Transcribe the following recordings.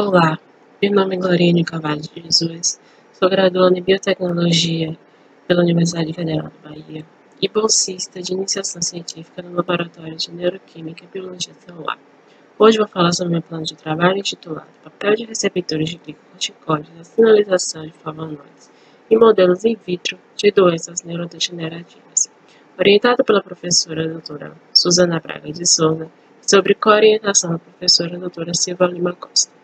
Olá, meu nome é Gloriane Carvalho de Jesus, sou graduanda em Biotecnologia pela Universidade Federal da Bahia e bolsista de iniciação científica no Laboratório de Neuroquímica e Biologia Celular. Hoje vou falar sobre meu plano de trabalho intitulado Papel de receptores de glicocorticoides na sinalização de flavonoides e modelos in vitro de doenças neurodegenerativas, orientado pela professora doutora Suzana Braga de Souza, sobre co-orientação da professora doutora Silva Lima Costa.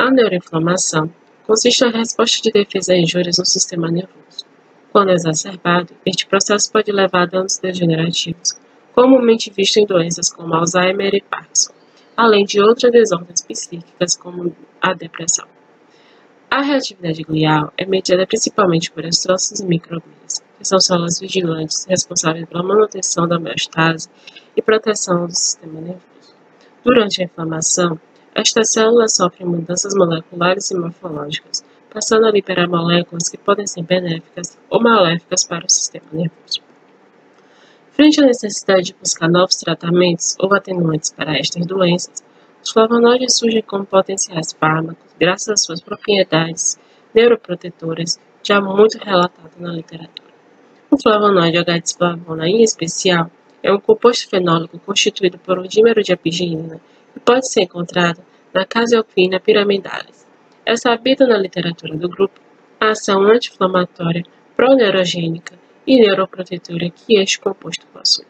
A neuroinflamação consiste na resposta de defesa a injúrias no sistema nervoso. Quando exacerbado, este processo pode levar a danos degenerativos, comumente visto em doenças como Alzheimer e Parkinson, além de outras desordens psíquicas como a depressão. A reatividade glial é medida principalmente por astrócitos e microglias, que são células vigilantes responsáveis pela manutenção da homeostase e proteção do sistema nervoso. Durante a inflamação, estas células sofrem mudanças moleculares e morfológicas, passando a liberar moléculas que podem ser benéficas ou maléficas para o sistema nervoso. Frente à necessidade de buscar novos tratamentos ou atenuantes para estas doenças, os flavonoides surgem como potenciais fármacos graças às suas propriedades neuroprotetoras, já muito relatado na literatura. O flavonoide H-desflavona, em especial, é um composto fenólico constituído por um dímero de epigenina e pode ser encontrado na caseoquina piramidalis. É sabida na literatura do grupo a ação anti-inflamatória, proneurogênica e neuroprotetora que este composto possui.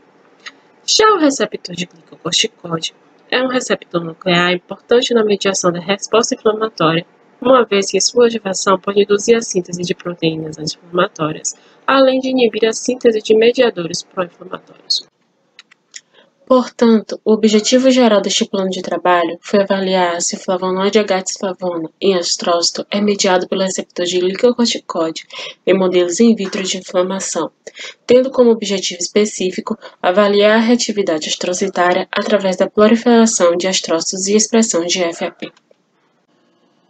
Já o receptor de glicocorticoide é um receptor nuclear importante na mediação da resposta inflamatória, uma vez que sua ativação pode induzir a síntese de proteínas anti-inflamatórias, além de inibir a síntese de mediadores pró-inflamatórios. Portanto, o objetivo geral deste plano de trabalho foi avaliar se o flavonoide H-desflavona em astrócito é mediado pelo receptor de glicocorticoide em modelos in vitro de inflamação, tendo como objetivo específico avaliar a reatividade astrocitária através da proliferação de astrócitos e expressão de FAP.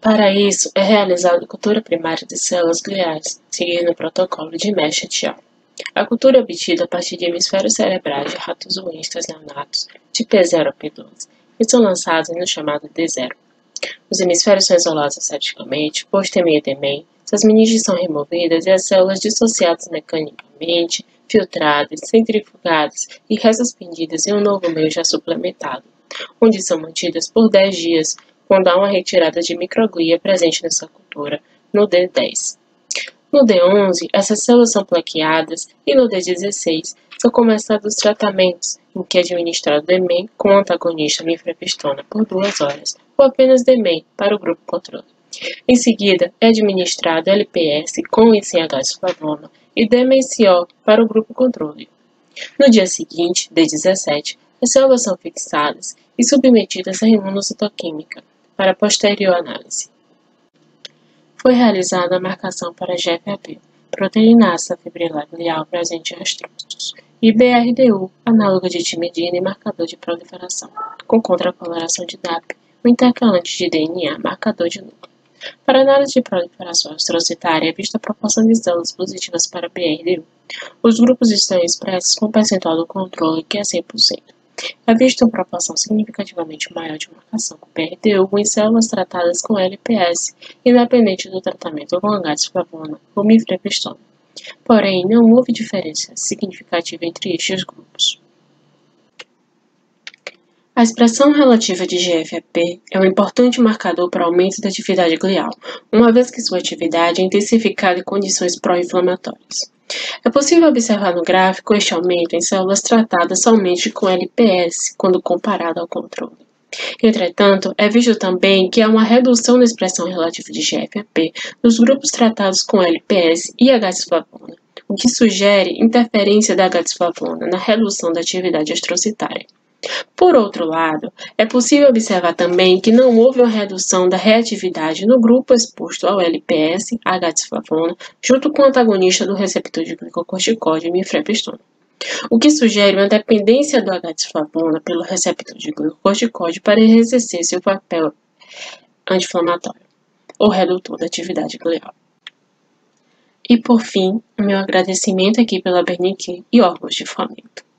Para isso, é realizada cultura primária de células gliais, seguindo o protocolo de Mesh et al. A cultura é obtida a partir de hemisférios cerebrais de ratos uístas neonatos de P0 a P12, que são lançados no chamado D0. Os hemisférios são isolados asepticamente, post-TME-DMEM, suas meninges são removidas e as células dissociadas mecanicamente, filtradas, centrifugadas e ressuspendidas em um novo meio já suplementado, onde são mantidas por 10 dias quando há uma retirada de microglia presente nessa cultura, no D10. No D11, essas células são plaqueadas e no D16 são começados os tratamentos, em que é administrado DMEM com antagonista mifepristona por duas horas, ou apenas DMEM para o grupo controle. Em seguida, é administrado LPS com e sem H-flavona e DMCO para o grupo controle. No dia seguinte, D17, as células são fixadas e submetidas à imunocitoquímica para posterior análise foi realizada a marcação para GFAP, proteinasa fibrilar glial presente em astrócitos, e BRDU, análogo de timidina e marcador de proliferação, com contracoloração de DAP, o intercalante de DNA, marcador de núcleo. Para análise de proliferação astrocitária é vista a proporção de células positivas para BRDU. Os grupos estão expressos com percentual do controle, que é 100% vista uma proporção significativamente maior de marcação com PRDU em células tratadas com LPS, independente do tratamento com H-flavona ou mifepristona. Porém, não houve diferença significativa entre estes grupos. A expressão relativa de GFAP é um importante marcador para o aumento da atividade glial, uma vez que sua atividade é intensificada em condições pró-inflamatórias. É possível observar no gráfico este aumento em células tratadas somente com LPS, quando comparado ao controle. Entretanto, é visto também que há uma redução na expressão relativa de GFAP nos grupos tratados com LPS e H-desflavona, o que sugere interferência da H-desflavona na redução da atividade astrocitária. Por outro lado, é possível observar também que não houve uma redução da reatividade no grupo exposto ao LPS, H-desflavona, junto com o antagonista do receptor de glicocorticoide, mifepristona, o que sugere uma dependência do H-desflavona pelo receptor de glicocorticoide para exercer seu papel anti-inflamatório ou redutor da atividade glial. E por fim, meu agradecimento aqui pela Bernique e órgãos de fomento.